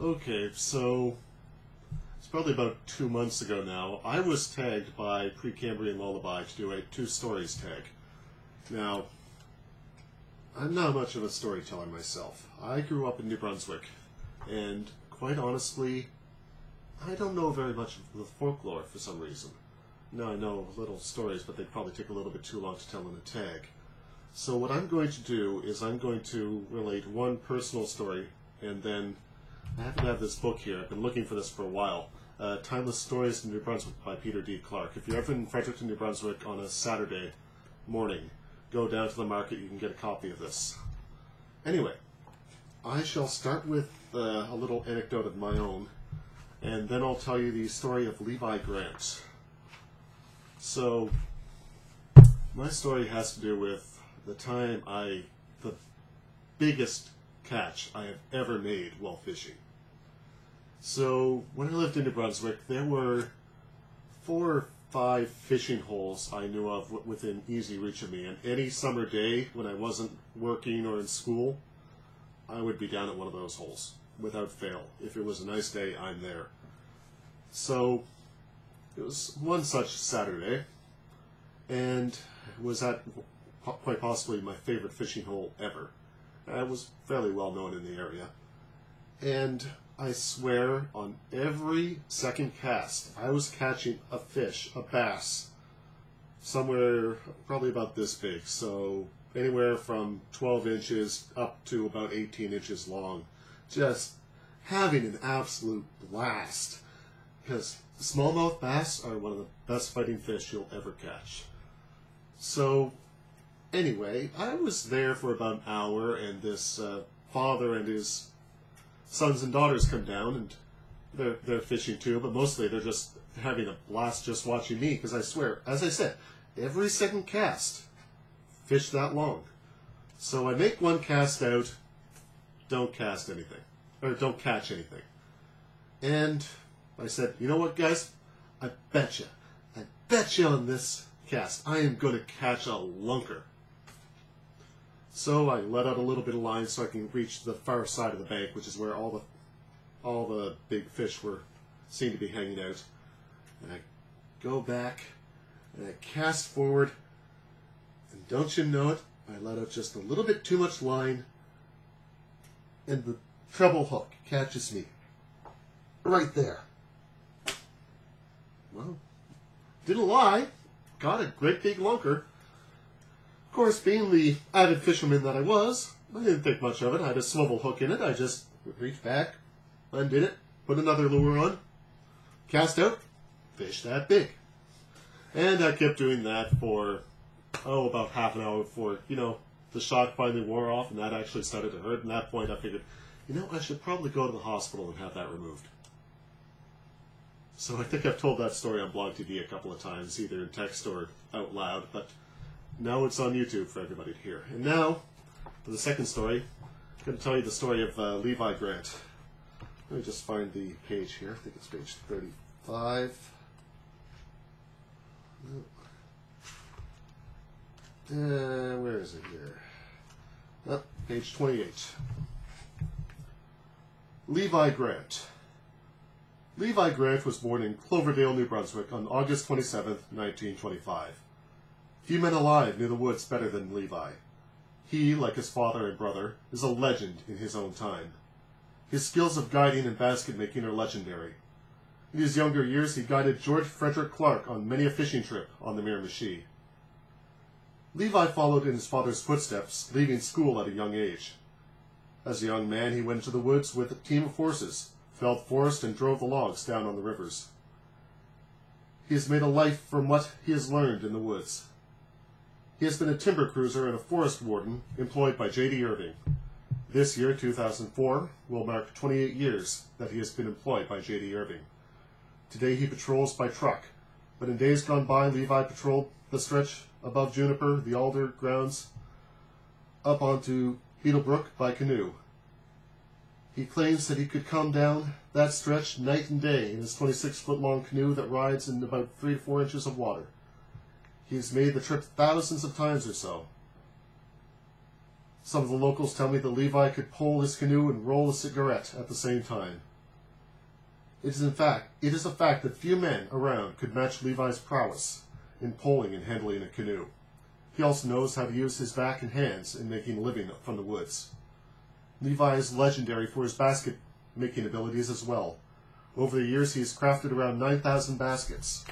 Okay, so it's probably about two months ago now. I was tagged by Precambrian Lullaby to do a two stories tag. Now, I'm not much of a storyteller myself. I grew up in New Brunswick, and quite honestly, I don't know very much of the folklore for some reason. Now I know little stories, but they'd probably take a little bit too long to tell in a tag. So what I'm going to do is I'm going to relate one personal story, and then I happen to have this book here. I've been looking for this for a while. Uh, Timeless Stories in New Brunswick by Peter D. Clark. If you're ever in Fredericton, New Brunswick on a Saturday morning, go down to the market. You can get a copy of this. Anyway, I shall start with uh, a little anecdote of my own, and then I'll tell you the story of Levi Grant. So, my story has to do with the time I, the biggest catch I have ever made while fishing. So, when I lived in New Brunswick, there were four or five fishing holes I knew of within easy reach of me. And any summer day when I wasn't working or in school, I would be down at one of those holes without fail. If it was a nice day, I'm there. So, it was one such Saturday, and was at quite possibly my favorite fishing hole ever. I was fairly well known in the area. And I swear on every second cast, I was catching a fish, a bass, somewhere probably about this big. So anywhere from 12 inches up to about 18 inches long. Just having an absolute blast. Because smallmouth bass are one of the best fighting fish you'll ever catch. So anyway, I was there for about an hour, and this uh, father and his sons and daughters come down, and they're they're fishing too, but mostly they're just having a blast just watching me. Because I swear, as I said, every second cast, fish that long. So I make one cast out, don't cast anything, or don't catch anything, and I said, you know what, guys, I bet you, I bet you on this cast, I am going to catch a lunker. So I let out a little bit of line so I can reach the far side of the bank, which is where all the all the big fish were seem to be hanging out. And I go back and I cast forward, and don't you know it, I let out just a little bit too much line, and the treble hook catches me right there. Well, didn't lie. Got a great big lunker. Of course, being the avid fisherman that I was, I didn't think much of it. I had a swivel hook in it. I just reached back, undid it, put another lure on, cast out, fish that big. And I kept doing that for, oh, about half an hour before, you know, the shock finally wore off and that actually started to hurt. And at that point, I figured, you know, I should probably go to the hospital and have that removed. So I think I've told that story on Blog TV a couple of times, either in text or out loud, but now it's on YouTube for everybody to hear. And now, for the second story, I'm going to tell you the story of uh, Levi Grant. Let me just find the page here. I think it's page 35. Uh, where is it here? Page 28. Levi Grant. Levi Grant was born in Cloverdale, New Brunswick on August 27, 1925. Few men alive knew the woods better than Levi. He, like his father and brother, is a legend in his own time. His skills of guiding and basket making are legendary. In his younger years, he guided George Frederick Clark on many a fishing trip on the Miramichi. Levi followed in his father's footsteps, leaving school at a young age. As a young man, he went to the woods with a team of horses, felled forest, and drove the logs down on the rivers. He has made a life from what he has learned in the woods. He has been a timber cruiser and a forest warden employed by J.D. Irving. This year, 2004, will mark 28 years that he has been employed by J.D. Irving. Today he patrols by truck, but in days gone by, Levi patrolled the stretch above Juniper, the Alder grounds, up onto Beetle Brook by canoe. He claims that he could come down that stretch night and day in his 26 foot long canoe that rides in about 3 to 4 inches of water. He's made the trip thousands of times or so. Some of the locals tell me that Levi could pole his canoe and roll a cigarette at the same time. It is in fact it is a fact that few men around could match Levi's prowess in poling and handling a canoe. He also knows how to use his back and hands in making a living from the woods. Levi is legendary for his basket making abilities as well. Over the years, he has crafted around 9,000 baskets.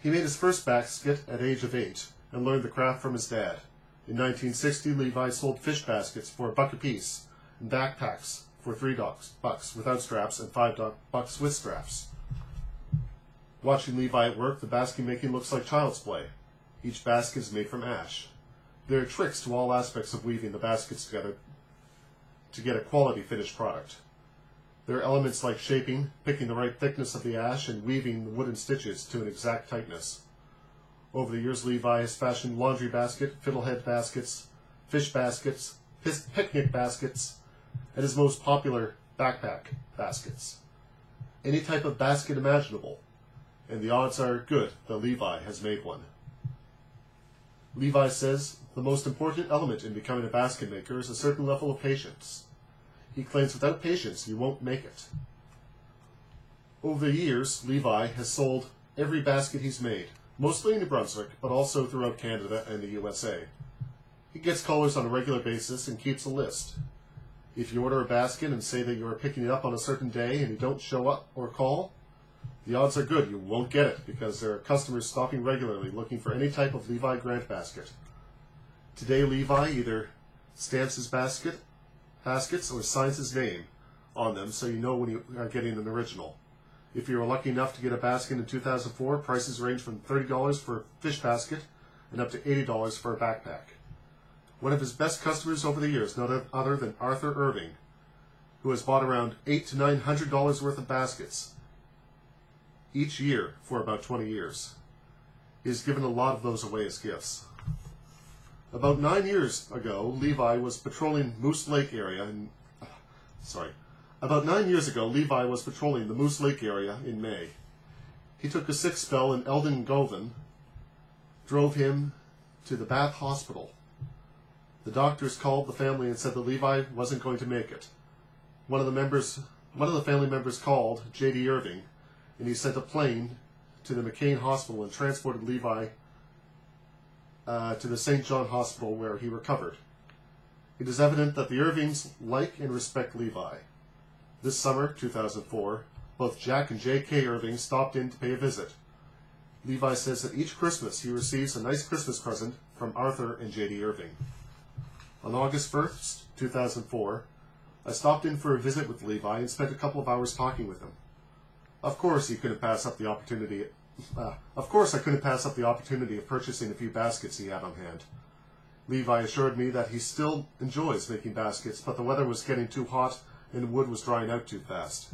He made his first basket at age of eight and learned the craft from his dad. In 1960, Levi sold fish baskets for a buck apiece and backpacks for three bucks, without straps and five bucks with straps. Watching Levi at work, the basket making looks like child's play. Each basket is made from ash. There are tricks to all aspects of weaving the baskets together to get a quality finished product. There are elements like shaping, picking the right thickness of the ash, and weaving the wooden stitches to an exact tightness. Over the years, Levi has fashioned laundry basket, fiddlehead baskets, fish baskets, picnic baskets, and his most popular, backpack baskets. Any type of basket imaginable, and the odds are good that Levi has made one. Levi says the most important element in becoming a basket maker is a certain level of patience. He claims without patience you won't make it. Over the years, Levi has sold every basket he's made, mostly in New Brunswick, but also throughout Canada and the USA. He gets callers on a regular basis and keeps a list. If you order a basket and say that you are picking it up on a certain day and you don't show up or call, the odds are good you won't get it because there are customers stopping regularly looking for any type of Levi Grant basket. Today, Levi either stamps his basket baskets or signs his name on them so you know when you are getting an original. If you are lucky enough to get a basket in 2004, prices range from $30 for a fish basket and up to $80 for a backpack. One of his best customers over the years, none other than Arthur Irving, who has bought around eight to nine hundred dollars worth of baskets each year for about 20 years. He has given a lot of those away as gifts. About nine years ago, Levi was patrolling Moose Lake area in, sorry, about nine years ago, Levi was patrolling the Moose Lake area in May. He took a sick spell in Eldon Govan, drove him to the Bath Hospital. The doctors called the family and said that Levi wasn't going to make it. One of the members, one of the family members called J.D. Irving, and he sent a plane to the McCain Hospital and transported Levi uh, to the St. John Hospital where he recovered. It is evident that the Irvings like and respect Levi. This summer, 2004, both Jack and J.K. Irving stopped in to pay a visit. Levi says that each Christmas he receives a nice Christmas present from Arthur and J.D. Irving. On August 1st, 2004, I stopped in for a visit with Levi and spent a couple of hours talking with him. Of course, he couldn't pass up the opportunity uh, of course, I couldn't pass up the opportunity of purchasing a few baskets he had on hand. Levi assured me that he still enjoys making baskets, but the weather was getting too hot and the wood was drying out too fast.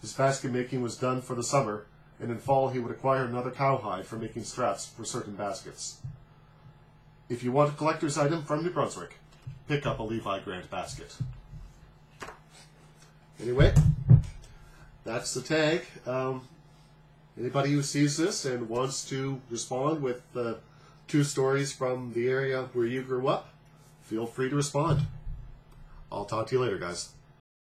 His basket making was done for the summer, and in fall he would acquire another cowhide for making straps for certain baskets. If you want a collector's item from New Brunswick, pick up a Levi Grant basket. Anyway, that's the tag. Um, Anybody who sees this and wants to respond with uh, two stories from the area where you grew up, feel free to respond. I'll talk to you later, guys.